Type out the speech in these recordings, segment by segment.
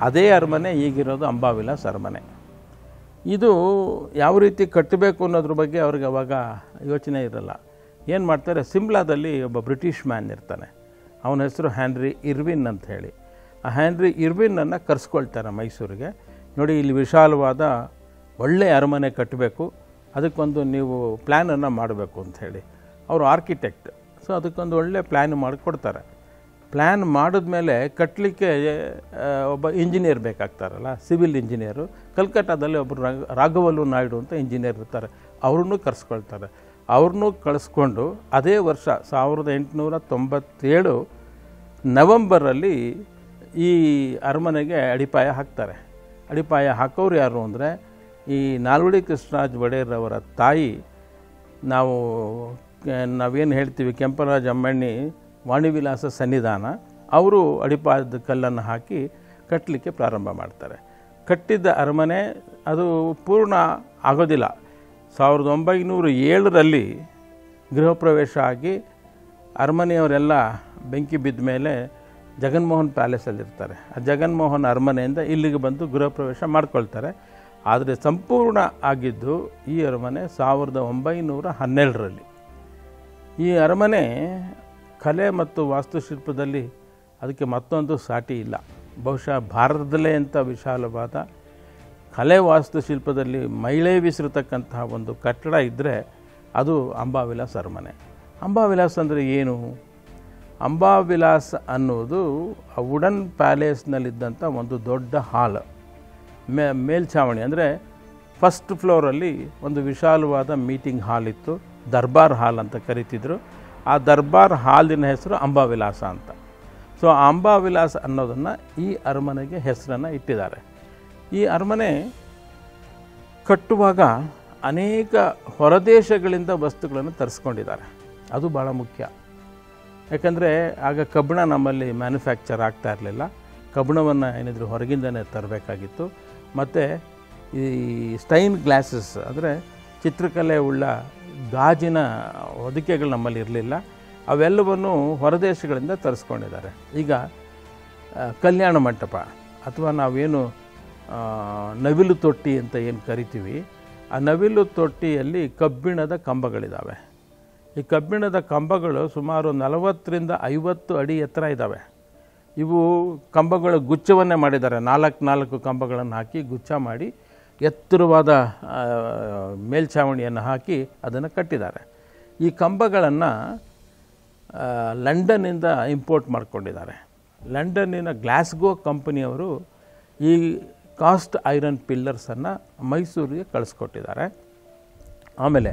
ಅದೇ ಅರಮನೆ, ಈಗಿರೋದು ಅಂಬಾವಿಲಾಸ್ ಅರಮನೆ. ಇದು ಯಾವ ರೀತಿ ಕಟ್ಟಬೇಕು ಅನ್ನೋದ್ರ ಬಗ್ಗೆ ಅವ್ರಿಗೆ ಅವಾಗ ಯೋಚನೆ ಇರಲ್ಲ. ಏನು ಮಾಡ್ತಾರೆ, ಸಿಮ್ಲಾದಲ್ಲಿ ಒಬ್ಬ ಬ್ರಿಟಿಷ್ ಮ್ಯಾನ್ ಇರ್ತಾನೆ. ಅವನ ಹೆಸರು ಹ್ಯಾನ್ರಿ ಇರ್ವಿನ್ ಅಂತ ಹೇಳಿ. ಆ ಹ್ಯಾನ್ರಿ ಇರ್ವಿನ್ನನ್ನು ಕರೆಸ್ಕೊಳ್ತಾರೆ ಮೈಸೂರಿಗೆ. ನೋಡಿ, ಇಲ್ಲಿ ವಿಶಾಲವಾದ ಒಳ್ಳೆಯ ಅರಮನೆ ಕಟ್ಟಬೇಕು ಅದಕ್ಕೊಂದು ನೀವು ಪ್ಲ್ಯಾನನ್ನು ಮಾಡಬೇಕು ಅಂತ ಹೇಳಿ. ಅವರು ಆರ್ಕಿಟೆಕ್ಟ್ ಸೊ ಅದಕ್ಕೊಂದು ಒಳ್ಳೆ ಪ್ಲ್ಯಾನ್ ಮಾಡಿಕೊಡ್ತಾರೆ. ಪ್ಲ್ಯಾನ್ ಮಾಡಿದ್ಮೇಲೆ ಕಟ್ಟಲಿಕ್ಕೆ ಒಬ್ಬ ಇಂಜಿನಿಯರ್ ಬೇಕಾಗ್ತಾರಲ್ಲ ಸಿವಿಲ್ ಇಂಜಿನಿಯರು ಕಲ್ಕಟ್ಟಾದಲ್ಲಿ ಒಬ್ಬರು ರಾಘ ರಾಘವಲ್ಲು ನಾಯ್ಡು ಅಂತ ಇಂಜಿನಿಯರ್ ಇರ್ತಾರೆ. ಅವ್ರನ್ನೂ ಕರೆಸ್ಕೊಳ್ತಾರೆ. ಅವ್ರನ್ನೂ ಕಳಿಸ್ಕೊಂಡು ಅದೇ ವರ್ಷ ಸಾವಿರದ ಎಂಟುನೂರ ತೊಂಬತ್ತೇಳು ನವಂಬರಲ್ಲಿ ಈ ಅರಮನೆಗೆ ಅಡಿಪಾಯ ಹಾಕ್ತಾರೆ. ಅಡಿಪಾಯ ಹಾಕೋರು ಯಾರು ಅಂದರೆ, ಈ ನಾಲ್ವಡಿ ಕೃಷ್ಣರಾಜ್ ಒಡೆಯರ್ರವರ ತಾಯಿ. ನಾವು, ನಾವೇನು ಹೇಳ್ತೀವಿ, ಕೆಂಪರಾಜ ಅಮ್ಮಣ್ಣಿ ವಾಣಿವಿಲಾಸ ಸನ್ನಿಧಾನ, ಅವರು ಅಡಿಪಾದ ಕಲ್ಲನ್ನು ಹಾಕಿ ಕಟ್ಟಲಿಕ್ಕೆ ಪ್ರಾರಂಭ ಮಾಡ್ತಾರೆ. ಕಟ್ಟಿದ್ದ ಅರಮನೆ ಅದು ಪೂರ್ಣ ಆಗೋದಿಲ್ಲ. ಸಾವಿರದ ಒಂಬೈನೂರ ಏಳರಲ್ಲಿ ಗೃಹ ಪ್ರವೇಶ ಆಗಿ ಅರಮನೆಯವರೆಲ್ಲ ಬೆಂಕಿ ಬಿದ್ದ ಮೇಲೆ ಜಗನ್ಮೋಹನ್ ಪ್ಯಾಲೇಸಲ್ಲಿರ್ತಾರೆ. ಆ ಜಗನ್ಮೋಹನ್ ಅರಮನೆಯಿಂದ ಇಲ್ಲಿಗೆ ಬಂದು ಗೃಹ ಪ್ರವೇಶ ಮಾಡ್ಕೊಳ್ತಾರೆ. ಆದರೆ ಸಂಪೂರ್ಣ ಆಗಿದ್ದು ಈ ಅರಮನೆ ಸಾವಿರದ ಒಂಬೈನೂರ ಹನ್ನೆರಡರಲ್ಲಿ. ಈ ಅರಮನೆ ಕಲೆ ಮತ್ತು ವಾಸ್ತುಶಿಲ್ಪದಲ್ಲಿ ಅದಕ್ಕೆ ಮತ್ತೊಂದು ಸಾಟಿ ಇಲ್ಲ. ಬಹುಶಃ ಭಾರತದಲ್ಲೇ ಅಂತ ವಿಶಾಲವಾದ ಕಲೆ ವಾಸ್ತುಶಿಲ್ಪದಲ್ಲಿ ಮಹಿಳೆ ವಿಸಿರತಕ್ಕಂತಹ ಒಂದು ಕಟ್ಟಡ ಇದ್ದರೆ ಅದು ಅಂಬಾವಿಲಾಸ್ ಅರಮನೆ. ಅಂಬಾವಿಲಾಸ್ ಅಂದರೆ ಏನು? ಅಂಬಾವಿಲಾಸ್ ಅನ್ನೋದು ಆ ವುಡನ್ ಪ್ಯಾಲೇಸ್ನಲ್ಲಿದ್ದಂಥ ಒಂದು ದೊಡ್ಡ ಹಾಲ್. ಮೇ, ಮೇಲ್ಛಾವಣಿ ಅಂದರೆ ಫಸ್ಟ್ ಫ್ಲೋರಲ್ಲಿ ಒಂದು ವಿಶಾಲವಾದ ಮೀಟಿಂಗ್ ಹಾಲ್ ಇತ್ತು. ದರ್ಬಾರ್ ಹಾಲ್ ಅಂತ ಕರಿತಿದ್ರು. ಆ ದರ್ಬಾರ್ ಹಾಲಿನ ಹೆಸರು ಅಂಬಾವಿಲಾಸ ಅಂತ. ಸೊ ಅಂಬಾವಿಲಾಸ ಅನ್ನೋದನ್ನು ಈ ಅರಮನೆಗೆ ಹೆಸರನ್ನು ಇಟ್ಟಿದ್ದಾರೆ. ಈ ಅರಮನೆ ಕಟ್ಟುವಾಗ ಅನೇಕ ಹೊರದೇಶಗಳಿಂದ ವಸ್ತುಗಳನ್ನು ತರಿಸ್ಕೊಂಡಿದ್ದಾರೆ. ಅದು ಭಾಳ ಮುಖ್ಯ. ಯಾಕಂದರೆ ಆಗ ಕಬ್ಬಿಣ ನಮ್ಮಲ್ಲಿ ಮ್ಯಾನುಫ್ಯಾಕ್ಚರ್ ಆಗ್ತಾ ಇರಲಿಲ್ಲ. ಕಬ್ಬಿಣವನ್ನು ಏನಿದ್ರು ಹೊರಗಿಂದನೇ ತರಬೇಕಾಗಿತ್ತು. ಮತ್ತು ಈ ಸ್ಟೈನ್ ಗ್ಲಾಸಸ್, ಅಂದರೆ ಚಿತ್ರಕಲೆ ಉಳ್ಳ ಗಾಜಿನ ಹೊದಿಕೆಗಳು ನಮ್ಮಲ್ಲಿ ಇರಲಿಲ್ಲ. ಅವೆಲ್ಲವನ್ನು ಹೊರದೇಶಗಳಿಂದ ತರಿಸ್ಕೊಂಡಿದ್ದಾರೆ. ಈಗ ಕಲ್ಯಾಣ ಮಂಟಪ ಅಥವಾ ನಾವೇನು ನವಿಲು ತೊಟ್ಟಿ ಅಂತ ಏನು ಕರಿತೀವಿ, ಆ ನವಿಲು ತೊಟ್ಟಿಯಲ್ಲಿ ಕಬ್ಬಿಣದ ಕಂಬಗಳಿದ್ದಾವೆ ಈ ಕಬ್ಬಿಣದ ಕಂಬಗಳು ಸುಮಾರು ನಲವತ್ತರಿಂದ ಐವತ್ತು ಅಡಿ ಎತ್ತರ ಇದ್ದಾವೆ ಇವು ಕಂಬಗಳ ಗುಚ್ಛವನ್ನೇ ಮಾಡಿದ್ದಾರೆ. ನಾಲ್ಕು ನಾಲ್ಕು ಕಂಬಗಳನ್ನು ಹಾಕಿ ಗುಚ್ಛ ಮಾಡಿ ಎತ್ತರವಾದ ಮೇಲ್ಛಾವಣಿಯನ್ನು ಹಾಕಿ ಅದನ್ನು ಕಟ್ಟಿದ್ದಾರೆ. ಈ ಕಂಬಗಳನ್ನು ಲಂಡನ್ನಿಂದ ಇಂಪೋರ್ಟ್ ಮಾಡಿಕೊಂಡಿದ್ದಾರೆ. ಲಂಡನ್ನಿನ ಗ್ಲಾಸ್ಗೋ ಕಂಪನಿಯವರು ಈ ಕಾಸ್ಟ್ ಐರನ್ ಪಿಲ್ಲರ್ಸನ್ನು ಮೈಸೂರಿಗೆ ಕಳಿಸ್ಕೊಟ್ಟಿದ್ದಾರೆ. ಆಮೇಲೆ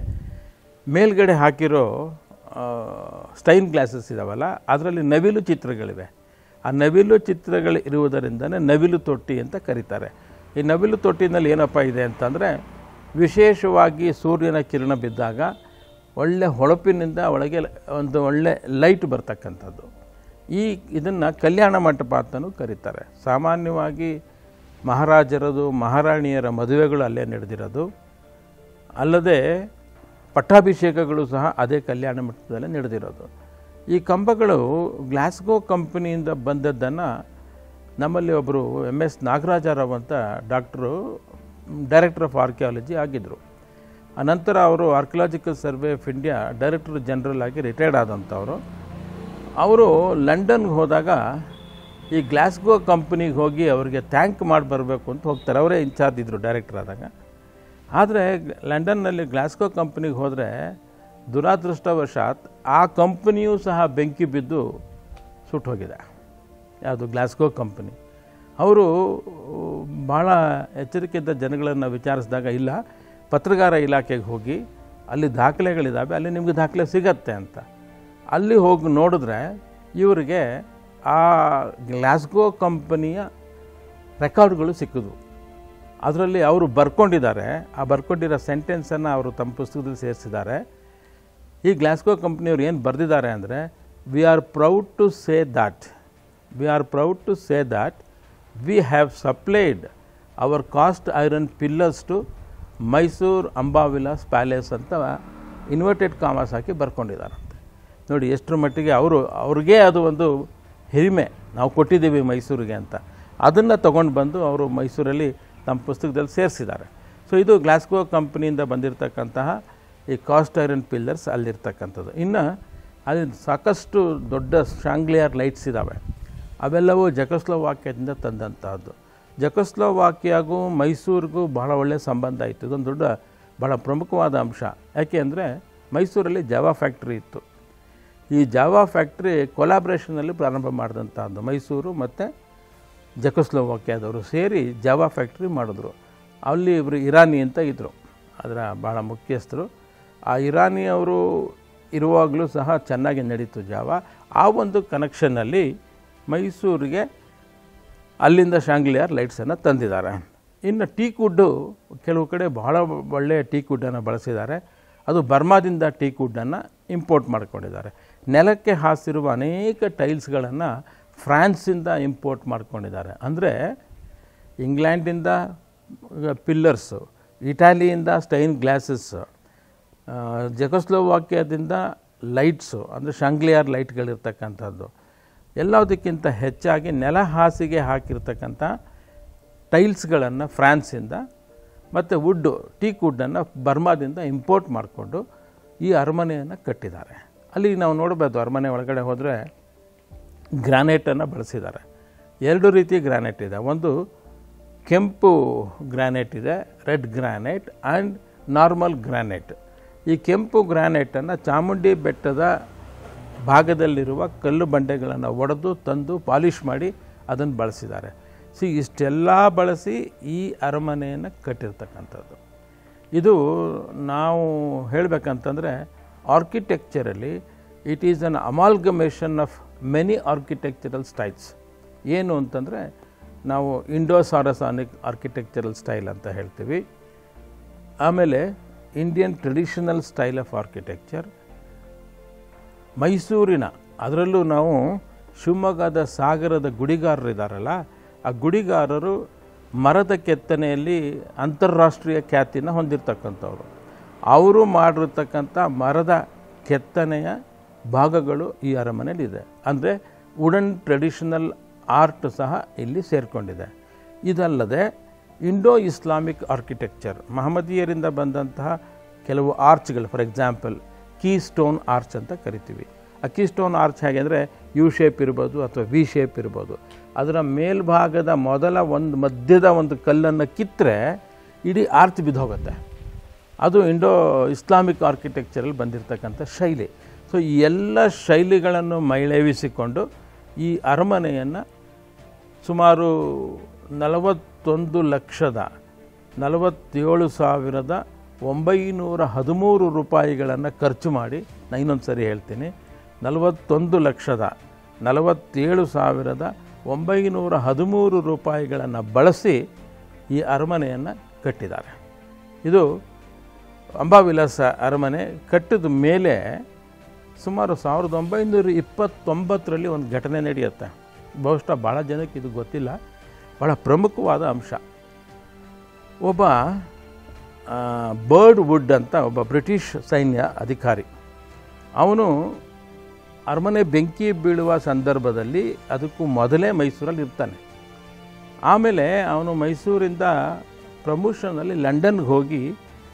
ಮೇಲ್ಗಡೆ ಹಾಕಿರೋ ಸ್ಟೈನ್ ಗ್ಲಾಸಸ್ ಇದಾವಲ್ಲ, ಅದರಲ್ಲಿ ನವಿಲು ಚಿತ್ರಗಳಿವೆ. ಆ ನವಿಲು ಚಿತ್ರಗಳು ಇರುವುದರಿಂದನೇ ನವಿಲು ತೊಟ್ಟಿ ಅಂತ ಕರೀತಾರೆ. ಈ ನವಿಲು ತೊಟ್ಟಿನಲ್ಲಿ ಏನಪ್ಪ ಇದೆ ಅಂತಂದರೆ ವಿಶೇಷವಾಗಿ ಸೂರ್ಯನ ಕಿರಣ ಬಿದ್ದಾಗ ಒಳ್ಳೆ ಹೊಳಪಿನಿಂದ ಒಳಗೆ ಒಂದು ಒಳ್ಳೆ ಲೈಟ್ ಬರ್ತಕ್ಕಂಥದ್ದು. ಈ ಇದನ್ನು ಕಲ್ಯಾಣ ಮಂಟಪ ಅಂತಲೂ ಕರೀತಾರೆ. ಸಾಮಾನ್ಯವಾಗಿ ಮಹಾರಾಜರದು, ಮಹಾರಾಣಿಯರ ಮದುವೆಗಳು ಅಲ್ಲೇ ನಡೆದಿರೋದು. ಅಲ್ಲದೆ ಪಟ್ಟಾಭಿಷೇಕಗಳು ಸಹ ಅದೇ ಕಲ್ಯಾಣ ಮಂಟಪದಲ್ಲೇ ನಡೆದಿರೋದು. ಈ ಕಂಬಗಳು ಗ್ಲಾಸ್ಗೋ ಕಂಪನಿಯಿಂದ ಬಂದದ್ದನ್ನು ನಮ್ಮಲ್ಲಿ ಒಬ್ಬರು ಎಂ ಎಸ್ ನಾಗರಾಜರಾವ್ ಅಂತ ಡಾಕ್ಟ್ರು, ಡೈರೆಕ್ಟರ್ ಆಫ್ ಆರ್ಕಿಯಾಲಜಿ ಆಗಿದ್ದರು ಅನಂತರ ಅವರು archaeological survey of India director general ಆಗಿ ರಿಟೈರ್ಡ್ ಆದಂಥವರು. ಅವರು ಲಂಡನ್ಗೆ ಹೋದಾಗ ಈ ಗ್ಲಾಸ್ಗೋ ಕಂಪ್ನಿಗೆ ಹೋಗಿ ಅವರಿಗೆ ಥ್ಯಾಂಕ್ ಮಾಡಿ ಬರಬೇಕು ಅಂತ ಹೋಗ್ತಾರೆ. ಅವರೇ ಇನ್ಚಾರ್ಜ್ ಇದ್ದರು ಡೈರೆಕ್ಟರ್ ಆದಾಗ. ಆದರೆ ಲಂಡನ್ನಲ್ಲಿ ಗ್ಲಾಸ್ಗೋ ಕಂಪ್ನಿಗೆ ಹೋದರೆ ದುರಾದೃಷ್ಟವಶಾತ್ ಆ ಕಂಪ್ನಿಯೂ ಸಹ ಬೆಂಕಿ ಬಿದ್ದು ಸುಟ್ಟು ಹೋಗಿದೆ ಯಾವುದು, ಗ್ಲಾಸ್ಗೋ ಕಂಪ್ನಿ. ಅವರು ಭಾಳ ಎಚ್ಚರಿಕೆಯಿಂದ ಜನಗಳನ್ನು ವಿಚಾರಿಸಿದಾಗ, ಇಲ್ಲ, ಪತ್ರಗಾರ ಇಲಾಖೆಗೆ ಹೋಗಿ, ಅಲ್ಲಿ ದಾಖಲೆಗಳಿದ್ದಾವೆ ಅಲ್ಲಿ ನಿಮಗೆ ದಾಖಲೆ ಸಿಗತ್ತೆ ಅಂತ. ಅಲ್ಲಿ ಹೋಗಿ ನೋಡಿದ್ರೆ, ಇವರಿಗೆ ಆ ಗ್ಲಾಸ್ಗೋ ಕಂಪನಿಯ ರೆಕಾರ್ಡ್ಗಳು ಸಿಕ್ಕಿದ್ವು. ಅದರಲ್ಲಿ ಅವರು ಬರ್ಕೊಂಡಿದ್ದಾರೆ, ಆ ಬರ್ಕೊಂಡಿರೋ ಸೆಂಟೆನ್ಸನ್ನು ಅವರು ತಮ್ಮ ಪುಸ್ತಕದಲ್ಲಿ ಸೇರಿಸಿದ್ದಾರೆ. ಈ ಗ್ಲಾಸ್ಗೋ ಕಂಪ್ನಿಯವ್ರು ಏನು ಬರೆದಿದ್ದಾರೆ ಅಂದರೆ we are proud to say that we are proud to say that we have supplied our cast iron pillars to Mysuru Ambavilas palace ಅಂತ ಇನ್ವರ್ಟೆಡ್ ಕಾಮರ್ಸ್ ಹಾಕಿ ಬರ್ಕೊಂಡಿದ್ದಾರಂತೆ. ನೋಡಿ, ಎಷ್ಟರ ಮಟ್ಟಿಗೆ ಅವರು, ಅವ್ರಿಗೆ ಅದು ಒಂದು ಹಿರಿಮೆ. ನಾವು ಕೊಟ್ಟಿದ್ದೀವಿ ಮೈಸೂರಿಗೆ ಅಂತ. ಅದನ್ನು ತೊಗೊಂಡು ಬಂದು ಅವರು ಮೈಸೂರಲ್ಲಿ ತಮ್ಮ ಪುಸ್ತಕದಲ್ಲಿ ಸೇರಿಸಿದ್ದಾರೆ. ಸೊ ಇದು ಗ್ಲಾಸ್ಗೋ ಕಂಪ್ನಿಯಿಂದ ಬಂದಿರತಕ್ಕಂತಹ ಈ ಕಾಸ್ಟ್ ಐರನ್ ಪಿಲ್ಲರ್ಸ್ ಅಲ್ಲಿರ್ತಕ್ಕಂಥದ್ದು. ಇನ್ನು ಅಲ್ಲಿ ಸಾಕಷ್ಟು ದೊಡ್ಡ ಶಾಂಗ್ಲಿಯರ್ ಲೈಟ್ಸ್ ಇದ್ದಾವೆ ಅವೆಲ್ಲವೂ ಜಕಸ್ಲೋವಾಕ್ಯದಿಂದ ತಂದಂತಹದ್ದು. ಜಕಸ್ಲೋವಾಕ್ಯಾಗೂ ಮೈಸೂರಿಗೂ ಬಹಳ ಒಳ್ಳೆಯ ಸಂಬಂಧ ಇತ್ತು. ಇದೊಂದು ದೊಡ್ಡ, ಬಹಳ ಪ್ರಮುಖವಾದ ಅಂಶ. ಯಾಕೆ ಅಂದರೆ ಮೈಸೂರಲ್ಲಿ ಜಾವಾ ಫ್ಯಾಕ್ಟ್ರಿ ಇತ್ತು. ಈ ಜಾವಾ ಫ್ಯಾಕ್ಟ್ರಿ ಕೊಲಾಬ್ರೇಷನಲ್ಲಿ ಪ್ರಾರಂಭ ಮಾಡಿದಂಥದ್ದು ಮೈಸೂರು ಮತ್ತು ಜಕಸ್ಲೋವಾಕ್ಯಾದವರು ಸೇರಿ ಜಾವಾ ಫ್ಯಾಕ್ಟ್ರಿ ಮಾಡಿದ್ರು. ಅಲ್ಲಿ ಇವರು ಇರಾನಿ ಅಂತ ಇದ್ದರು ಅದರ ಭಾಳ ಮುಖ್ಯಸ್ಥರು. ಆ ಇರಾನಿ ಅವರು ಇರುವಾಗಲೂ ಸಹ ಚೆನ್ನಾಗಿ ನಡೀತು ಜಾವ. ಆ ಒಂದು ಕನೆಕ್ಷನ್ನಲ್ಲಿ ಮೈಸೂರಿಗೆ ಅಲ್ಲಿಂದ ಶಾಂಗ್ಲಿಯರ್ ಲೈಟ್ಸನ್ನು ತಂದಿದ್ದಾರೆ. ಇನ್ನು ಟೀಕ್ವುಡ್ಡು ಕೆಲವು ಕಡೆ ಬಹಳ ಒಳ್ಳೆಯ ಟೀಕ್ವುಡ್ಡನ್ನು ಬಳಸಿದ್ದಾರೆ. ಅದು ಬರ್ಮಾದಿಂದ ಟೀಕ್ವುಡ್ಡನ್ನು ಇಂಪೋರ್ಟ್ ಮಾಡಿಕೊಂಡಿದ್ದಾರೆ. ನೆಲಕ್ಕೆ ಹಾಸಿರುವ ಅನೇಕ ಟೈಲ್ಸ್ಗಳನ್ನು ಫ್ರಾನ್ಸಿಂದ ಇಂಪೋರ್ಟ್ ಮಾಡ್ಕೊಂಡಿದ್ದಾರೆ. ಅಂದರೆ ಇಂಗ್ಲೆಂಡಿಂದ ಪಿಲ್ಲರ್ಸು, ಇಟಾಲಿಯಿಂದ ಸ್ಟೈನ್ ಗ್ಲಾಸಸ್ ಜೆಕೋಸ್ಲೋವಾಕ್ಯದಿಂದ ಲೈಟ್ಸು, ಅಂದರೆ ಶಾಂಗ್ಲಿಯಾರ್ ಲೈಟ್ಗಳಿರ್ತಕ್ಕಂಥದ್ದು. ಎಲ್ಲದಕ್ಕಿಂತ ಹೆಚ್ಚಾಗಿ ನೆಲ ಹಾಸಿಗೆ ಹಾಕಿರ್ತಕ್ಕಂಥ ಟೈಲ್ಸ್ಗಳನ್ನು ಫ್ರಾನ್ಸಿಂದ ಮತ್ತು ವುಡ್ಡು ಟೀಕ್ ವುಡ್ಡನ್ನು ಬರ್ಮಾದಿಂದ ಇಂಪೋರ್ಟ್ ಮಾಡಿಕೊಂಡು ಈ ಅರಮನೆಯನ್ನು ಕಟ್ಟಿದ್ದಾರೆ. ಅಲ್ಲಿ ನಾವು ನೋಡ್ಬೋದು ಅರಮನೆ ಒಳಗಡೆ ಹೋದರೆ ಗ್ರಾನೈಟನ್ನು ಬಳಸಿದ್ದಾರೆ. ಎರಡು ರೀತಿ ಗ್ರಾನೈಟ್ ಇದೆ. ಒಂದು ಕೆಂಪು ಗ್ರಾನೈಟ್ ಇದೆ, red granite and normal granite. ಈ ಕೆಂಪು ಗ್ರಾನೈಟನ್ನು ಚಾಮುಂಡಿ ಬೆಟ್ಟದ ಭಾಗದಲ್ಲಿರುವ ಕಲ್ಲು ಬಂಡೆಗಳನ್ನು ಒಡೆದು ತಂದು ಪಾಲಿಷ್ ಮಾಡಿ ಅದನ್ನು ಬಳಸಿದ್ದಾರೆ. ಸಿ, ಇಷ್ಟೆಲ್ಲ ಬಳಸಿ ಈ ಅರಮನೆಯನ್ನು ಕಟ್ಟಿರ್ತಕ್ಕಂಥದ್ದು. ಇದು ನಾವು ಹೇಳಬೇಕಂತಂದರೆ ಆರ್ಕಿಟೆಕ್ಚರಲ್ಲಿ it is an amalgamation of many architectural styles ಏನು ಅಂತಂದರೆ ನಾವು ಇಂಡೋಸಾರಸಾನಿಕ್ ಆರ್ಕಿಟೆಕ್ಚರಲ್ ಸ್ಟೈಲ್ ಅಂತ ಹೇಳ್ತೀವಿ. ಆಮೇಲೆ Indian traditional style of architecture ಮೈಸೂರಿನ, ಅದರಲ್ಲೂ ನಾವು ಶಿವಮೊಗ್ಗದ ಸಾಗರದ ಗುಡಿಗಾರರು ಇದ್ದಾರಲ್ಲ ಆ ಗುಡಿಗಾರರು ಮರದ ಕೆತ್ತನೆಯಲ್ಲಿ ಅಂತಾರಾಷ್ಟ್ರೀಯ ಖ್ಯಾತಿನ ಹೊಂದಿರತಕ್ಕಂಥವ್ರು. ಅವರು ಮಾಡಿರ್ತಕ್ಕಂಥ ಮರದ ಕೆತ್ತನೆಯ ಭಾಗಗಳು ಈ ಅರಮನೆಯಲ್ಲಿದೆ. ಅಂದರೆ ವುಡನ್ ಟ್ರೆಡಿಷನಲ್ ಆರ್ಟ್ ಸಹ ಇಲ್ಲಿ ಸೇರಿಕೊಂಡಿದೆ. ಇದಲ್ಲದೆ ಇಂಡೋ ಇಸ್ಲಾಮಿಕ್ ಆರ್ಕಿಟೆಕ್ಚರ್, ಮಹಮ್ಮದೀಯರಿಂದ ಬಂದಂತಹ ಕೆಲವು ಆರ್ಚ್ಗಳು, for example keystone arch ಅಂತ ಕರಿತೀವಿ. ಆ ಕೀ ಸ್ಟೋನ್ ಆರ್ಚ್ ಹೇಗೆ ಅಂದರೆ ಯು ಶೇಪ್ ಇರ್ಬೋದು ಅಥವಾ ವಿ ಶೇಪ್ ಇರ್ಬೋದು. ಅದರ ಮೇಲ್ಭಾಗದ ಮೊದಲ ಒಂದು ಮಧ್ಯದ ಒಂದು ಕಲ್ಲನ್ನು ಕಿತ್ತರೆ ಇಡೀ ಆರ್ಚ್ ಬಿದ್ದೋಗುತ್ತೆ. ಅದು ಇಂಡೋ ಇಸ್ಲಾಮಿಕ್ ಆರ್ಕಿಟೆಕ್ಚರಲ್ಲಿ ಬಂದಿರತಕ್ಕಂಥ ಶೈಲಿ. ಸೊ ಈ ಎಲ್ಲ ಶೈಲಿಗಳನ್ನು ಮೈಳೇವಿಸಿಕೊಂಡು ಈ ಅರಮನೆಯನ್ನು ಸುಮಾರು ನಲವತ್ತೊಂದು ಲಕ್ಷದ, ನಲವತ್ತೇಳು ಸಾವಿರದ ಒಂಬೈನೂರ ಹದಿಮೂರು ರೂಪಾಯಿಗಳನ್ನು ಖರ್ಚು ಮಾಡಿ ನಾನು ಇನ್ನೊಂದು ಸರಿ ಹೇಳ್ತೀನಿ. ನಲವತ್ತೊಂದು ಲಕ್ಷದ ನಲವತ್ತೇಳು ಸಾವಿರದ ಒಂಬೈನೂರ ಹದಿಮೂರು ರೂಪಾಯಿಗಳನ್ನು ಬಳಸಿ ಈ ಅರಮನೆಯನ್ನು ಕಟ್ಟಿದ್ದಾರೆ. ಇದು ಅಂಬಾವಿಲಾಸ ಅರಮನೆ ಕಟ್ಟಿದ ಮೇಲೆ ಸುಮಾರು ಸಾವಿರದ ಒಂಬೈನೂರ ಇಪ್ಪತ್ತೊಂಬತ್ತರಲ್ಲಿ ಒಂದು ಘಟನೆ ನಡೆಯುತ್ತೆ. ಬಹುಶಃ ಭಾಳ ಜನಕ್ಕೆ ಇದು ಗೊತ್ತಿಲ್ಲ. ಭಾಳ ಪ್ರಮುಖವಾದ ಅಂಶ. ಒಬ್ಬ ಬರ್ಡ್ ವುಡ್ ಅಂತ ಒಬ್ಬ ಬ್ರಿಟಿಷ್ ಸೈನ್ಯ ಅಧಿಕಾರಿ. ಅವನು ಅರಮನೆ ಬೆಂಕಿ ಬೀಳುವ ಸಂದರ್ಭದಲ್ಲಿ ಅದಕ್ಕೂ ಮೊದಲೇ ಮೈಸೂರಲ್ಲಿ ಇರ್ತಾನೆ. ಆಮೇಲೆ ಅವನು ಮೈಸೂರಿಂದ ಪ್ರಮೋಷನಲ್ಲಿ ಲಂಡನ್ಗೆ ಹೋಗಿ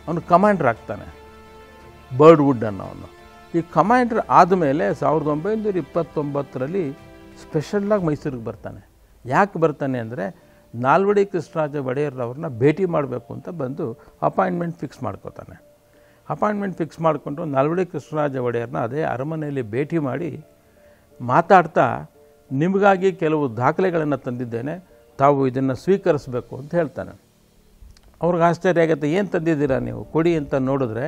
ಅವನು ಕಮಾಂಡ್ರ್ ಆಗ್ತಾನೆ. ಬರ್ಡ್ ವುಡ್ ಅನ್ನೋನು ಈ ಕಮಾಂಡರ್ ಆದಮೇಲೆ ಸಾವಿರದ ಒಂಬೈನೂರ ಇಪ್ಪತ್ತೊಂಬತ್ತರಲ್ಲಿ ಸ್ಪೆಷಲ್ಲಾಗಿ ಮೈಸೂರಿಗೆ ಬರ್ತಾನೆ. ಯಾಕೆ ಬರ್ತಾನೆ ಅಂದರೆ ನಾಲ್ವಡಿ ಕೃಷ್ಣರಾಜ ಒಡೆಯರ್ರವ್ರನ್ನ ಭೇಟಿ ಮಾಡಬೇಕು ಅಂತ ಬಂದು ಅಪಾಯಿಂಟ್ಮೆಂಟ್ ಫಿಕ್ಸ್ ಮಾಡ್ಕೋತಾನೆ. ಅಪಾಯಿಂಟ್ಮೆಂಟ್ ಫಿಕ್ಸ್ ಮಾಡಿಕೊಂಡು ನಾಲ್ವಡಿ ಕೃಷ್ಣರಾಜ ಒಡೆಯರ್ನ ಅದೇ ಅರಮನೆಯಲ್ಲಿ ಭೇಟಿ ಮಾಡಿ ಮಾತಾಡ್ತಾ, ನಿಮಗಾಗಿ ಕೆಲವು ದಾಖಲೆಗಳನ್ನು ತಂದಿದ್ದೇನೆ, ತಾವು ಇದನ್ನು ಸ್ವೀಕರಿಸಬೇಕು ಅಂತ ಹೇಳ್ತಾನೆ. ಅವ್ರಿಗೆ ಆಶ್ಚರ್ಯ ಆಗುತ್ತೆ, ಏನು ತಂದಿದ್ದೀರಾ ನೀವು? ಕೊಡಿ ಅಂತ ನೋಡಿದ್ರೆ,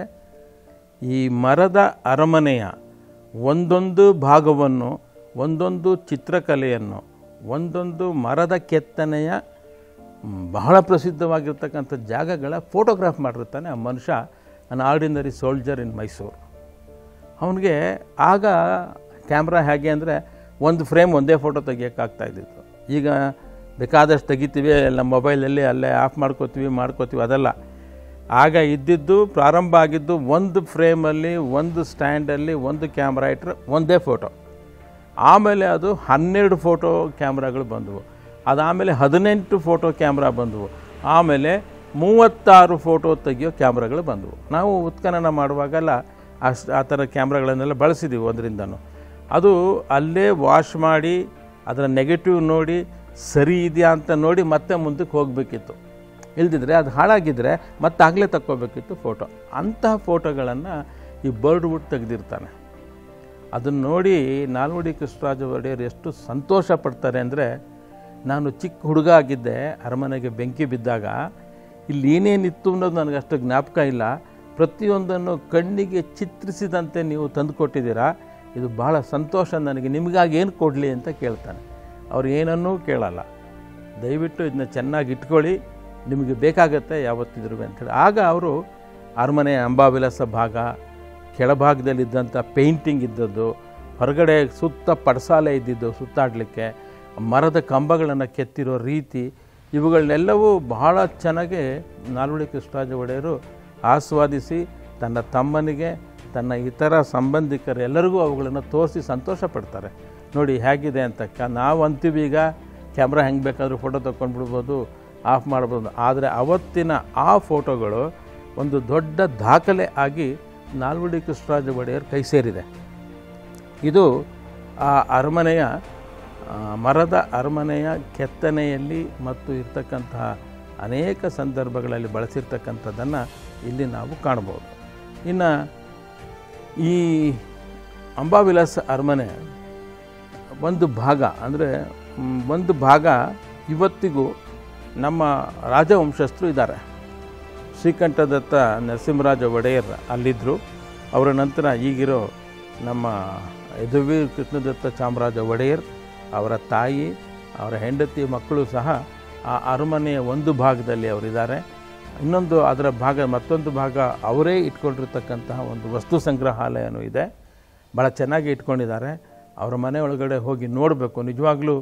ಈ ಮರದ ಅರಮನೆಯ ಒಂದೊಂದು ಭಾಗವನ್ನು, ಒಂದೊಂದು ಚಿತ್ರಕಲೆಯನ್ನು, ಒಂದೊಂದು ಮರದ ಕೆತ್ತನೆಯ ಬಹಳ ಪ್ರಸಿದ್ಧವಾಗಿರ್ತಕ್ಕಂಥ ಜಾಗಗಳ ಫೋಟೋಗ್ರಾಫ್ ಮಾಡಿರ್ತಾನೆ ಆ ಮನುಷ್ಯ an ordinary soldier in Mysuru ಅವನಿಗೆ ಆಗ ಕ್ಯಾಮ್ರಾ ಹೇಗೆ ಅಂದರೆ ಒಂದು ಫ್ರೇಮ್ ಒಂದೇ ಫೋಟೋ ತೆಗಿಯೋಕ್ಕಾಗ್ತಾ ಇದ್ದಿತ್ತು. ಈಗ ಬೇಕಾದಷ್ಟು ತೆಗಿತೀವಿ, ಎಲ್ಲ ಮೊಬೈಲಲ್ಲಿ ಅಲ್ಲೇ ಆಫ್ ಮಾಡ್ಕೋತೀವಿ ಮಾಡ್ಕೋತೀವಿ, ಅದೆಲ್ಲ. ಆಗ ಇದ್ದಿದ್ದು, ಪ್ರಾರಂಭ ಆಗಿದ್ದು ಒಂದು ಫ್ರೇಮಲ್ಲಿ ಒಂದು ಸ್ಟ್ಯಾಂಡಲ್ಲಿ ಒಂದು ಕ್ಯಾಮ್ರಾ ಇಟ್ಟರೆ ಒಂದೇ ಫೋಟೋ. ಆಮೇಲೆ ಅದು ಹನ್ನೆರಡು ಫೋಟೋ ಕ್ಯಾಮ್ರಾಗಳು ಬಂದವು. ಅದಾದಮೇಲೆ ಹದಿನೆಂಟು ಫೋಟೋ ಕ್ಯಾಮ್ರಾ ಬಂದವು. ಆಮೇಲೆ ಮೂವತ್ತಾರು ಫೋಟೋ ತೆಗಿಯೋ ಕ್ಯಾಮ್ರಾಗಳು ಬಂದವು. ನಾವು ಉತ್ಖನನ ಮಾಡುವಾಗೆಲ್ಲ, ಅಷ್ಟು ಆ ಥರ ಕ್ಯಾಮ್ರಾಗಳನ್ನೆಲ್ಲ ಬಳಸಿದ್ದೀವಿ ಒಂದರಿಂದನೂ. ಅದು ಅಲ್ಲೇ ವಾಶ್ ಮಾಡಿ, ಅದರ ನೆಗೆಟಿವ್ ನೋಡಿ, ಸರಿ ಇದೆಯಾ ಅಂತ ನೋಡಿ ಮತ್ತೆ ಮುಂದಕ್ಕೆ ಹೋಗಬೇಕಿತ್ತು. ಇಲ್ದಿದ್ರೆ ಅದು ಹಾಳಾಗಿದ್ದರೆ ಮತ್ತೆ ಆಗಲೇ ತಕ್ಕೋಬೇಕಿತ್ತು ಫೋಟೋ. ಅಂತಹ ಫೋಟೋಗಳನ್ನು ಈ ಬರ್ಡ್ ವುಡ್ ತೆಗೆದಿರ್ತಾನೆ. ಅದನ್ನು ನೋಡಿ ನಾಲ್ವಡಿ ಕೃಷ್ಣರಾಜ ಒಡೆಯರು ಎಷ್ಟು ಸಂತೋಷ ಪಡ್ತಾರೆ ಅಂದರೆ ನಾನು ಚಿಕ್ಕ ಹುಡುಗ ಆಗಿದ್ದೆ, ಅರಮನೆಗೆ ಬೆಂಕಿ ಬಿದ್ದಾಗ, ಇಲ್ಲಿ ಏನೇನಿತ್ತು ಅನ್ನೋದು ನನಗೆ ಅಷ್ಟು ಜ್ಞಾಪಕ ಇಲ್ಲ. ಪ್ರತಿಯೊಂದನ್ನು ಕಣ್ಣಿಗೆ ಚಿತ್ರಿಸಿದಂತೆ ನೀವು ತಂದುಕೊಟ್ಟಿದ್ದೀರಾ? ಇದು ಬಹಳ ಸಂತೋಷ ನನಗೆ. ನಿಮಗಾಗಿ ಏನು ಕೊಡಲಿ ಅಂತ ಕೇಳ್ತಾನೆ. ಅವ್ರು ಏನನ್ನೂ ಕೇಳಲ್ಲ. ದಯವಿಟ್ಟು ಇದನ್ನ ಚೆನ್ನಾಗಿ ಇಟ್ಕೊಳ್ಳಿ. ನಿಮಗೆ ಬೇಕಾಗತ್ತೆ ಯಾವತ್ತಿದ್ರು ಅಂತೇಳಿ ಆಗ ಅವರು ಅರಮನೆ ಅಂಬಾವಿಲಾಸ ಭಾಗ, ಕೆಳಭಾಗದಲ್ಲಿದ್ದಂಥ ಪೇಂಟಿಂಗ್ ಇದ್ದದ್ದು, ಹೊರಗಡೆ ಸುತ್ತ ಪಡಸಾಲೆ ಇದ್ದಿದ್ದು ಸುತ್ತಾಡಲಿಕ್ಕೆ ಮರದ ಕಂಬಗಳನ್ನು ಕೆತ್ತಿರೋ ರೀತಿ ಇವುಗಳನ್ನೆಲ್ಲವೂ ಬಹಳ ಚೆನ್ನಾಗಿ ನಾಲ್ವಡಿ ಕೃಷ್ಣರಾಜ ಒಡೆಯರು ಆಸ್ವಾದಿಸಿ ತನ್ನ ತಮ್ಮನಿಗೆ, ತನ್ನ ಇತರ ಸಂಬಂಧಿಕರೆಲ್ಲರಿಗೂ ಅವುಗಳನ್ನು ತೋರಿಸಿ ಸಂತೋಷ ಪಡ್ತಾರೆ. ನೋಡಿ ಹೇಗಿದೆ ಅಂತ ಕ, ನಾವು ಅಂತೀವಿ ಈಗ, ಕ್ಯಾಮ್ರಾ ಹೆಂಗೆ ಬೇಕಾದರೂ ಫೋಟೋ ತೊಗೊಂಡ್ಬಿಡ್ಬೋದು ಆಫ್ ಮಾಡ್ಬೋದು. ಆದರೆ ಅವತ್ತಿನ ಆ ಫೋಟೋಗಳು ಒಂದು ದೊಡ್ಡ ದಾಖಲೆ ಆಗಿ ನಾಲ್ವಡಿ ಕೃಷ್ಣರಾಜ ಒಡೆಯರ್ ಕೈ ಸೇರಿದೆ. ಇದು ಆ ಅರಮನೆಯ ಮರದ ಅರಮನೆಯ ಕೆತ್ತನೆಯಲ್ಲಿ ಮತ್ತು ಇರ್ತಕ್ಕಂತಹ ಅನೇಕ ಸಂದರ್ಭಗಳಲ್ಲಿ ಬಳಸಿರ್ತಕ್ಕಂಥದ್ದನ್ನು ಇಲ್ಲಿ ನಾವು ಕಾಣ್ಬೋದು ಇನ್ನು ಈ ಅಂಬಾವಿಲಾಸ ಅರಮನೆ ಒಂದು ಭಾಗ, ಅಂದರೆ ಒಂದು ಭಾಗ ಇವತ್ತಿಗೂ ನಮ್ಮ ರಾಜವಂಶಸ್ಥರು ಇದ್ದಾರೆ. ಶ್ರೀಕಂಠದತ್ತ ನರಸಿಂಹರಾಜ ಒಡೆಯರ್ ಅಲ್ಲಿದ್ದರು ಅವರ ನಂತರ ಈಗಿರೋ ನಮ್ಮ ಯದುವೀರ್ ಕೃಷ್ಣದತ್ತ ಚಾಮರಾಜ ಒಡೆಯರ್ ಅವರ ತಾಯಿ, ಅವರ ಹೆಂಡತಿ ಮಕ್ಕಳು ಸಹ ಆ ಅರಮನೆಯ ಒಂದು ಭಾಗದಲ್ಲಿ ಅವರಿದ್ದಾರೆ. ಇನ್ನೊಂದು ಅದರ ಭಾಗ, ಮತ್ತೊಂದು ಭಾಗ ಅವರೇ ಇಟ್ಕೊಂಡಿರ್ತಕ್ಕಂತಹ ಒಂದು ವಸ್ತು ಸಂಗ್ರಹಾಲಯನೂ ಇದೆ. ಭಾಳ ಚೆನ್ನಾಗಿ ಇಟ್ಕೊಂಡಿದ್ದಾರೆ. ಅವರ ಮನೆ ಒಳಗಡೆ ಹೋಗಿ ನೋಡಬೇಕು. ನಿಜವಾಗ್ಲೂ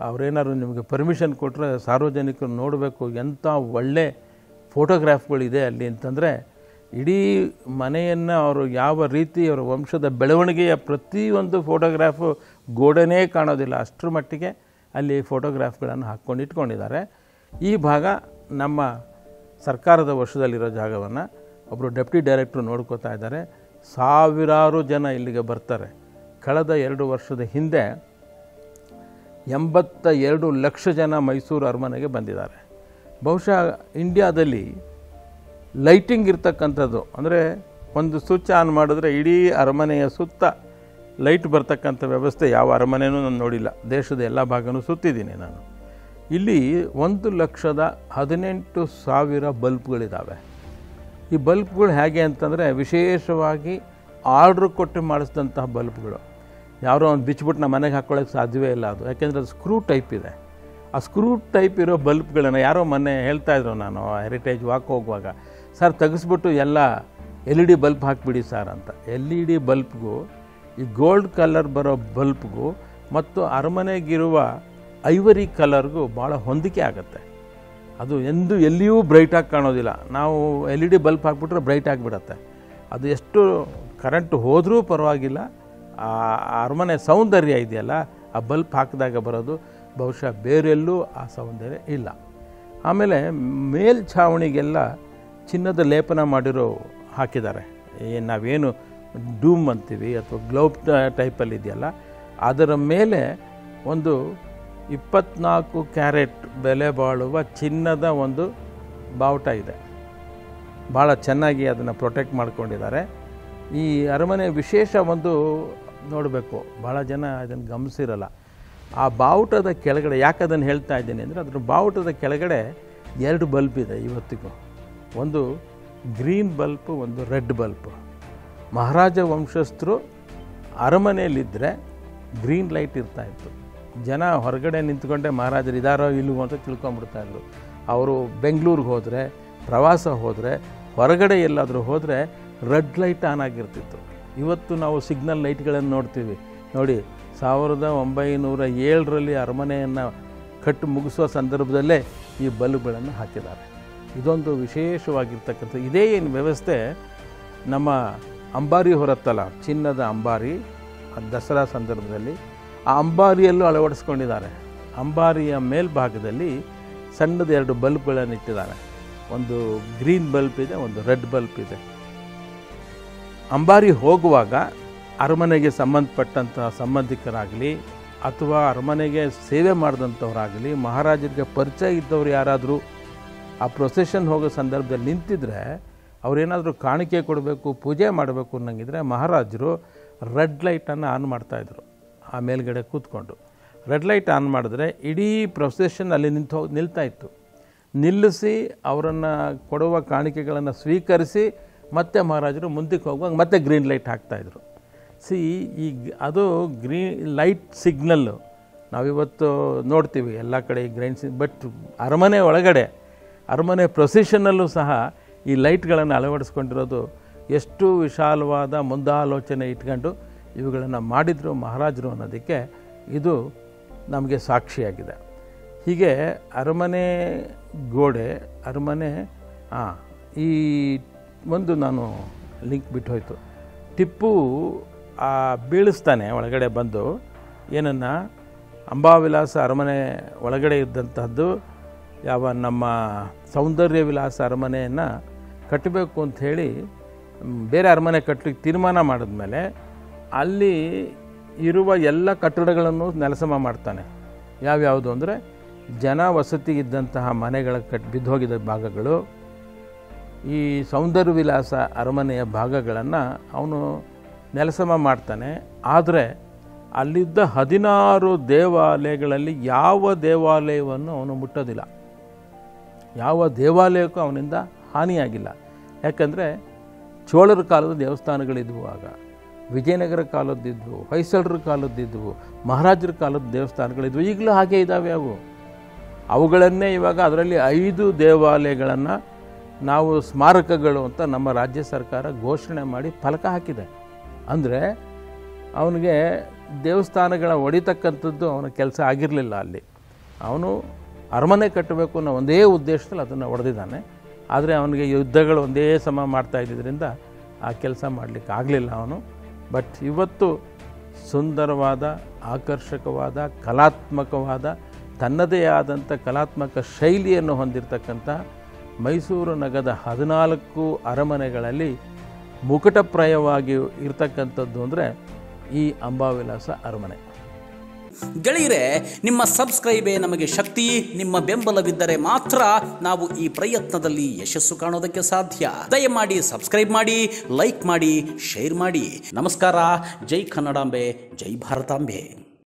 ಅವರೇನಾದ್ರು ನಿಮಗೆ ಪರ್ಮಿಷನ್ ಕೊಟ್ಟರೆ ಸಾರ್ವಜನಿಕರು ನೋಡಬೇಕು ಎಂಥ ಒಳ್ಳೆ ಫೋಟೋಗ್ರಾಫ್ಗಳಿದೆ ಅಲ್ಲಿ ಅಂತಂದರೆ ಇಡೀ ಮನೆಯನ್ನು ಅವರು ಯಾವ ರೀತಿ ಅವರ ವಂಶದ ಬೆಳವಣಿಗೆಯ ಪ್ರತಿಯೊಂದು ಫೋಟೋಗ್ರಾಫು ಗೋಡೆನೇ ಕಾಣೋದಿಲ್ಲ. ಅಷ್ಟರ ಮಟ್ಟಿಗೆ ಅಲ್ಲಿ ಫೋಟೋಗ್ರಾಫ್ಗಳನ್ನು ಹಾಕ್ಕೊಂಡು ಇಟ್ಕೊಂಡಿದ್ದಾರೆ. ಈ ಭಾಗ ನಮ್ಮ ಸರ್ಕಾರದ ವರ್ಷದಲ್ಲಿರೋ ಜಾಗವನ್ನು ಒಬ್ಬರು ಡೆಪ್ಟಿ ಡೈರೆಕ್ಟ್ರು ನೋಡ್ಕೋತಾ ಇದ್ದಾರೆ. ಸಾವಿರಾರು ಜನ ಇಲ್ಲಿಗೆ ಬರ್ತಾರೆ. ಕಳೆದ ಎರಡು ವರ್ಷದ ಹಿಂದೆ ಎಂಬತ್ತ ಎರಡು ಲಕ್ಷ ಜನ ಮೈಸೂರು ಅರಮನೆಗೆ ಬಂದಿದ್ದಾರೆ. ಬಹುಶಃ ಇಂಡಿಯಾದಲ್ಲಿ ಲೈಟಿಂಗ್ ಇರ್ತಕ್ಕಂಥದ್ದು, ಅಂದರೆ ಒಂದು ಸ್ವಿಚ್ ಆನ್ ಮಾಡಿದ್ರೆ ಇಡೀ ಅರಮನೆಯ ಸುತ್ತ ಲೈಟ್ ಬರ್ತಕ್ಕಂಥ ವ್ಯವಸ್ಥೆ ಯಾವ ಅರಮನೆಯೂ ನಾನು ನೋಡಿಲ್ಲ. ದೇಶದ ಎಲ್ಲ ಭಾಗನೂ ಸುತ್ತಿದ್ದೀನಿ ನಾನು. ಇಲ್ಲಿ ಒಂದು ಲಕ್ಷದ ಹದಿನೆಂಟು ಸಾವಿರ ಬಲ್ಬ್ಗಳಿದ್ದಾವೆ ಈ ಬಲ್ಬ್ಗಳು ಹೇಗೆ ಅಂತಂದರೆ ವಿಶೇಷವಾಗಿ ಆರ್ಡ್ರ್ ಕೊಟ್ಟು ಮಾಡಿಸಿದಂತಹ ಬಲ್ಬ್ಗಳು ಯಾರೋ ಒಂದು ಬಿಚ್ಚಿಬಿಟ್ಟು ನಮ್ಮ ಮನೆಗೆ ಹಾಕ್ಕೊಳ್ಳೋಕ್ಕೆ ಸಾಧ್ಯವೇ ಇಲ್ಲ ಅದು. ಯಾಕೆಂದರೆ ಅದು ಸ್ಕ್ರೂ ಟೈಪ್ ಇದೆ. ಆ ಸ್ಕ್ರೂ ಟೈಪ್ ಇರೋ ಬಲ್ಬ್ಗಳನ್ನು ಯಾರೋ ಮೊನ್ನೆ ಹೇಳ್ತಾಯಿದ್ರು ನಾನು ಹೆರಿಟೇಜ್ ವಾಕ್ ಹೋಗುವಾಗ. ಸರ್, ತೆಗೆಸ್ಬಿಟ್ಟು ಎಲ್ಲ ಎಲ್ ಇ ಡಿ ಬಲ್ಬ್ ಹಾಕಿಬಿಡಿ ಸರ್ ಅಂತ. ಎಲ್ ಇ ಡಿ ಬಲ್ಬ್ಗೂ ಈ ಗೋಲ್ಡ್ ಕಲರ್ ಬರೋ ಬಲ್ಪ್ಗೂ ಮತ್ತು ಅರಮನೆಗಿರುವ ಐವರಿ ಕಲರ್ಗೂ ಭಾಳ ಹೊಂದಿಕೆ ಆಗುತ್ತೆ. ಅದು ಎಂದು ಎಲ್ಲಿಯೂ ಬ್ರೈಟಾಗಿ ಕಾಣೋದಿಲ್ಲ. ನಾವು ಎಲ್ ಇ ಡಿ ಬಲ್ಪ್ ಹಾಕ್ಬಿಟ್ರೆ ಬ್ರೈಟ್ ಆಗಿಬಿಡತ್ತೆ. ಅದು ಎಷ್ಟು ಕರೆಂಟ್ ಹೋದರೂ ಪರವಾಗಿಲ್ಲ. ಆ ಅರಮನೆ ಸೌಂದರ್ಯ ಇದೆಯಲ್ಲ, ಆ ಬಲ್ಪ್ ಹಾಕಿದಾಗ ಬರೋದು ಬಹುಶಃ ಬೇರೆಲ್ಲೂ ಆ ಸೌಂದರ್ಯ ಇಲ್ಲ. ಆಮೇಲೆ ಮೇಲ್ಛಾವಣಿಗೆಲ್ಲ ಚಿನ್ನದ ಲೇಪನ ಮಾಡಿರೋ ಹಾಕಿದ್ದಾರೆ. ಏ, ನಾವೇನು ಡೂಮ್ ಅಂತೀವಿ ಅಥವಾ ಗ್ಲೌಬ್ ಟೈಪಲ್ಲಿ ಇದೆಯಲ್ಲ, ಅದರ ಮೇಲೆ ಒಂದು ಇಪ್ಪತ್ನಾಲ್ಕು ಕ್ಯಾರೆಟ್ ಬೆಲೆ ಬಾಳುವ ಚಿನ್ನದ ಒಂದು ಬಾವುಟ ಇದೆ. ಭಾಳ ಚೆನ್ನಾಗಿ ಅದನ್ನು ಪ್ರೊಟೆಕ್ಟ್ ಮಾಡ್ಕೊಂಡಿದ್ದಾರೆ. ಈ ಅರಮನೆ ವಿಶೇಷ ಒಂದು ನೋಡಬೇಕು. ಭಾಳ ಜನ ಅದನ್ನು ಗಮನಿಸಿರಲ್ಲ. ಆ ಬಾವುಟದ ಕೆಳಗಡೆ, ಯಾಕೆ ಅದನ್ನು ಹೇಳ್ತಾ ಇದ್ದೀನಿ ಅಂದರೆ, ಅದ್ರ ಬಾವುಟದ ಕೆಳಗಡೆ ಎರಡು ಬಲ್ಬ್ ಇದೆ ಇವತ್ತಿಗೂ. ಒಂದು ಗ್ರೀನ್ ಬಲ್ಬ್, ಒಂದು ರೆಡ್ ಬಲ್ಬು. ಮಹಾರಾಜ ವಂಶಸ್ಥರು ಅರಮನೆಯಲ್ಲಿದ್ದರೆ ಗ್ರೀನ್ ಲೈಟ್ ಇರ್ತಾ ಇತ್ತು. ಜನ ಹೊರಗಡೆ ನಿಂತ್ಕೊಂಡೆ ಮಹಾರಾಜರು ಇದಾರೋ ಇಲ್ವೋ ಅಂತ ತಿಳ್ಕೊಂಬಿಡ್ತಾಯಿದ್ರು ಅವರು ಬೆಂಗಳೂರಿಗೆ ಹೋದರೆ, ಪ್ರವಾಸ ಹೋದರೆ, ಹೊರಗಡೆ ಎಲ್ಲಾದರೂ ಹೋದರೆ ರೆಡ್ ಲೈಟ್ ಆನ್ ಆಗಿರ್ತಿತ್ತು. ಇವತ್ತು ನಾವು ಸಿಗ್ನಲ್ ಲೈಟ್ಗಳನ್ನು ನೋಡ್ತೀವಿ. ನೋಡಿ, ಸಾವಿರದ ಒಂಬೈನೂರ ಏಳರಲ್ಲಿ ಅರಮನೆಯನ್ನು ಕಟ್ಟು ಮುಗಿಸುವ ಸಂದರ್ಭದಲ್ಲೇ ಈ ಬಲ್ಬ್ಗಳನ್ನು ಹಾಕಿದ್ದಾರೆ. ಇದೊಂದು ವಿಶೇಷವಾಗಿರ್ತಕ್ಕಂಥ, ಇದೇ ಏನು ವ್ಯವಸ್ಥೆ ನಮ್ಮ ಅಂಬಾರಿ ಹೊರತ್ತಲ್ಲ, ಚಿನ್ನದ ಅಂಬಾರಿ ದಸರಾ ಸಂದರ್ಭದಲ್ಲಿ ಆ ಅಂಬಾರಿಯಲ್ಲೂ ಅಳವಡಿಸ್ಕೊಂಡಿದ್ದಾರೆ. ಅಂಬಾರಿಯ ಮೇಲ್ಭಾಗದಲ್ಲಿ ಸಣ್ಣದ ಎರಡು ಬಲ್ಬ್ಗಳನ್ನು ಇಟ್ಟಿದ್ದಾರೆ. ಒಂದು ಗ್ರೀನ್ ಬಲ್ಬ್ ಇದೆ, ಒಂದು ರೆಡ್ ಬಲ್ಬ್ ಇದೆ. ಅಂಬಾರಿ ಹೋಗುವಾಗ ಅರಮನೆಗೆ ಸಂಬಂಧಪಟ್ಟಂತಹ ಸಂಬಂಧಿಕರಾಗಲಿ ಅಥವಾ ಅರಮನೆಗೆ ಸೇವೆ ಮಾಡಿದಂಥವರಾಗಲಿ, ಮಹಾರಾಜರಿಗೆ ಪರಿಚಯ ಇದ್ದವ್ರು ಯಾರಾದರೂ ಆ ಪ್ರೊಸೆಷನ್ ಹೋಗೋ ಸಂದರ್ಭದಲ್ಲಿ ನಿಂತಿದ್ರೆ ಅವರೇನಾದರೂ ಕಾಣಿಕೆ ಕೊಡಬೇಕು, ಪೂಜೆ ಮಾಡಬೇಕು ಅನ್ನಂಗಿದ್ರೆ ಮಹಾರಾಜರು ರೆಡ್ ಲೈಟನ್ನು ಆನ್ ಮಾಡ್ತಾಯಿದ್ರು ಆ ಮೇಲ್ಗಡೆ ಕೂತ್ಕೊಂಡು. ರೆಡ್ ಲೈಟ್ ಆನ್ ಮಾಡಿದ್ರೆ ಇಡೀ ಪ್ರೊಸೆಷನ್ ಅಲ್ಲಿ ನಿಂತು ಹೋಗಿ ನಿಲ್ತಾ ಇತ್ತು. ನಿಲ್ಲಿಸಿ ಅವರನ್ನು ಕೊಡುವ ಕಾಣಿಕೆಗಳನ್ನು ಸ್ವೀಕರಿಸಿ ಮತ್ತೆ ಮಹಾರಾಜರು ಮುಂದಕ್ಕೆ ಹೋಗುವಾಗ ಮತ್ತೆ ಗ್ರೀನ್ ಲೈಟ್ ಹಾಕ್ತಾಯಿದ್ರು ಸಿ, ಈ ಅದು ಗ್ರೀನ್ ಲೈಟ್ ಸಿಗ್ನಲ್ಲು ನಾವಿವತ್ತು ನೋಡ್ತೀವಿ, ಎಲ್ಲ ಕಡೆ ಗ್ರೈನ್ ಸಿ ಬಟ್ ಅರಮನೆ ಒಳಗಡೆ, ಅರಮನೆ ಪ್ರೊಸೆಷನ್ನಲ್ಲೂ ಸಹ ಈ ಲೈಟ್ಗಳನ್ನು ಅಳವಡಿಸ್ಕೊಂಡಿರೋದು ಎಷ್ಟು ವಿಶಾಲವಾದ ಮುಂದಾಲೋಚನೆ ಇಟ್ಕೊಂಡು ಇವುಗಳನ್ನು ಮಾಡಿದರು ಮಹಾರಾಜರು ಅನ್ನೋದಕ್ಕೆ ಇದು ನಮಗೆ ಸಾಕ್ಷಿಯಾಗಿದೆ. ಹೀಗೆ ಅರಮನೆ ಗೋಡೆ, ಅರಮನೆ ಈ ಒಂದು ನಾನು ಲಿಂಕ್ ಬಿಟ್ಟು ಹೋಯಿತು ಟಿಪ್ಪು ಬೀಳಿಸ್ತಾನೆ ಒಳಗಡೆ ಬಂದು, ಏನನ್ನು, ಅಂಬಾವಿಲಾಸ ಅರಮನೆ ಒಳಗಡೆ ಇದ್ದಂಥದ್ದು ಯಾವ ನಮ್ಮ ಸೌಂದರ್ಯ ವಿಲಾಸ ಅರಮನೆಯನ್ನು ಕಟ್ಟಬೇಕು ಅಂತ ಹೇಳಿ ಬೇರೆ ಅರಮನೆ ಕಟ್ಟಲಿಕ್ಕೆ ತೀರ್ಮಾನ ಮಾಡಿದ್ಮೇಲೆ ಅಲ್ಲಿ ಇರುವ ಎಲ್ಲ ಕಟ್ಟಡಗಳನ್ನು ನೆಲಸಮ ಮಾಡ್ತಾನೆ. ಯಾವ್ಯಾವುದು ಅಂದರೆ ಜನ ವಸತಿಗಿದ್ದಂತಹ ಮನೆಗಳ ಕಟ್, ಬಿದ್ದೋಗಿದ್ದ ಭಾಗಗಳು, ಈ ಸೌಂದರ್ಯ ವಿಲಾಸ ಅರಮನೆಯ ಭಾಗಗಳನ್ನು ಅವನು ನೆಲಸಮ ಮಾಡ್ತಾನೆ. ಆದರೆ ಅಲ್ಲಿದ್ದ ಹದಿನಾರು ದೇವಾಲಯಗಳಲ್ಲಿ ಯಾವ ದೇವಾಲಯವನ್ನು ಅವನು ಮುಟ್ಟೋದಿಲ್ಲ. ಯಾವ ದೇವಾಲಯಕ್ಕೂ ಅವನಿಂದ ಹಾನಿಯಾಗಿಲ್ಲ. ಯಾಕಂದರೆ ಚೋಳರ ಕಾಲದ ದೇವಸ್ಥಾನಗಳಿದ್ವು ಆಗ. ವಿಜಯನಗರ ಕಾಲದ್ದಿದ್ವು, ಹೊಯ್ಸಳರ ಕಾಲದ್ದಿದ್ವು, ಮಹಾರಾಜರ ಕಾಲದ ದೇವಸ್ಥಾನಗಳಿದ್ವು. ಈಗಲೂ ಹಾಗೆ ಇದ್ದಾವೆ ಅವು. ಅವುಗಳನ್ನೇ ಇವಾಗ ಅದರಲ್ಲಿ ಐದು ದೇವಾಲಯಗಳನ್ನು ನಾವು ಸ್ಮಾರಕಗಳು ಅಂತ ನಮ್ಮ ರಾಜ್ಯ ಸರ್ಕಾರ ಘೋಷಣೆ ಮಾಡಿ ಫಲಕ ಹಾಕಿದೆ. ಅಂದರೆ ಅವನಿಗೆ ದೇವಸ್ಥಾನಗಳ ಹೊಡಿತಕ್ಕಂಥದ್ದು ಅವನ ಕೆಲಸ ಆಗಿರಲಿಲ್ಲ ಅಲ್ಲಿ. ಅವನು ಅರಮನೆ ಕಟ್ಟಬೇಕು ಅನ್ನೋ ಒಂದೇ ಉದ್ದೇಶದಲ್ಲಿ ಅದನ್ನು ಹೊಡೆದಿದ್ದಾನೆ ಆದರೆ ಅವನಿಗೆ ಯುದ್ಧಗಳು ಒಂದೇ ಸಮ ಮಾಡ್ತಾ ಇದ್ದಿದ್ದರಿಂದ ಆ ಕೆಲಸ ಮಾಡಲಿಕ್ಕೆ ಆಗಲಿಲ್ಲ ಅವನು. ಬಟ್ ಇವತ್ತು ಸುಂದರವಾದ, ಆಕರ್ಷಕವಾದ, ಕಲಾತ್ಮಕವಾದ, ತನ್ನದೇ ಆದಂಥ ಕಲಾತ್ಮಕ ಶೈಲಿಯನ್ನು ಹೊಂದಿರತಕ್ಕಂಥ ಮೈಸೂರು ನಗರದ ಹದಿನಾಲ್ಕು ಅರಮನೆಗಳಲ್ಲಿ ಮುಕುಟಪ್ರಾಯವಾಗಿ ಇರತಕ್ಕಂಥದ್ದು ಅಂದರೆ ಈ ಅಂಬಾವಿಲಾಸ ಅರಮನೆ. ಗೆಳೆಯರೆ, ನಿಮ್ಮ ಸಬ್ಸ್ಕ್ರೈಬೇ ನಮಗೆ ಶಕ್ತಿ, ನಿಮ್ಮ ಬೆಂಬಲವಿದ್ದರೆ ಮಾತ್ರ ನಾವು ಈ ಪ್ರಯತ್ನದಲ್ಲಿ ಯಶಸ್ಸು ಕಾಣೋದಕ್ಕೆ ಸಾಧ್ಯ. ದಯಮಾಡಿ ಸಬ್ಸ್ಕ್ರೈಬ್ ಮಾಡಿ, ಲೈಕ್ ಮಾಡಿ, ಶೇರ್ ಮಾಡಿ. ನಮಸ್ಕಾರ, ಜೈ ಕನ್ನಡಾಂಬೆ, ಜೈ ಭಾರತಾಂಬೆ.